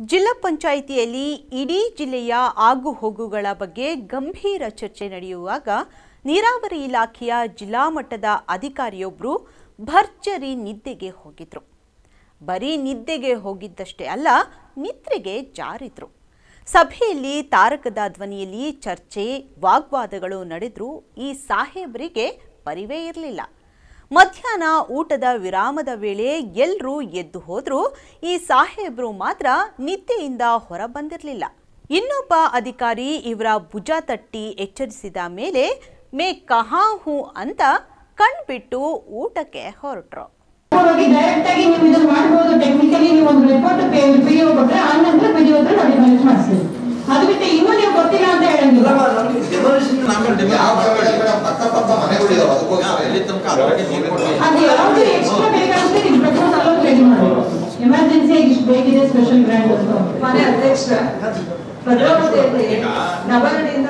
ಜಿಲ್ಲಾ ಪಂಚಾಯಿತಿಯಲ್ಲಿ ಇಡೀ ಜಿಲ್ಲೆಯ ಆಗುಹೋಗುಗಳ ಬಗ್ಗೆ ಗಂಭೀರ ಚರ್ಚೆ ನಡೆಯುವಾಗ ನೀರಾವರಿ ಇಲಾಖೆಯ ಜಿಲ್ಲಾ ಮಟ್ಟದ ಅಧಿಕಾರಿಯೊಬ್ಬರು ಭರ್ಜರಿ ನಿದ್ದೆಗೆ ಹೋಗಿದ್ರು. ಬರೀ ನಿದ್ದೆಗೆ ಹೋಗಿದ್ದಷ್ಟೇ ಅಲ್ಲ, ನಿದ್ರೆಗೆ ಜಾರಿದ್ರು. ಸಭೆಯಲ್ಲಿ ತಾರಕದ ಧ್ವನಿಯಲ್ಲಿ ಚರ್ಚೆ, ವಾಗ್ವಾದಗಳು ನಡೆದರೂ. ಈ ಸಾಹೇಬರಿಗೆ ಪರಿವೇ ಇರಲಿಲ್ಲ. ಮಧ್ಯಾಹ್ನ ಊಟದ ವಿರಾಮದ ವೇಳೆ ಎಲ್ಲರೂ ಎದ್ದು ಹೋದರೂ. ಈ ಸಾಹೇಬ್ರು ಮಾತ್ರ ನಿದ್ದೆಯಿಂದ ಹೊರ ಬಂದಿರಲಿಲ್ಲ ಇನ್ನೊಬ್ಬ ಅಧಿಕಾರಿ ಇವರ ಭುಜ ತಟ್ಟಿ ಎಚ್ಚರಿಸಿದ ಮೇಲೆ ಮೇ ಕಹಾ ಹೂ ಅಂತ ಕಣ್ಬಿಟ್ಟು ಊಟಕ್ಕೆ ಹೊರಟ್ರು. ಅದು ಬಿಟ್ಟು ಇನ್ನೂ ನೀವು ಗೊತ್ತಿಲ್ಲ ಅಂತ ಹೇಳಂಗಿಲ್ಲ. ಅಕ್ಕಪಕ್ಕ ಮನೆಗಳಿದಾವೆ ಅದಕ್ಕೋಸ್ಕರ ಎಲ್ಲಿ ತನಕ ಅದರೊಳಗೆ ನೀರು ಕೊಡ್ಬೇಕು. ಅದು ಯಾವ್ದು ಎಕ್ಸ್ಟ್ರಾ ಬೇಕಾಗುತ್ತೆ ನೀವು ಪ್ರತಿಯೊಂದು ಅಲ್ಲೊಂದು ರೆಡಿ ಮಾಡಿ ಎಮರ್ಜೆನ್ಸಿ ಇಷ್ಟು ಬೇಕಿದೆ ಸ್ಪೆಷಲ್ ಗ್ರ್ಯಾಂಡ್ ಅಂತ ಮನೆ ಅಧ್ಯಕ್ಷ ಭದ್ರಾವತಿಯಲ್ಲಿ ನವರಡಿಯಿಂದ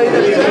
Hallelujah.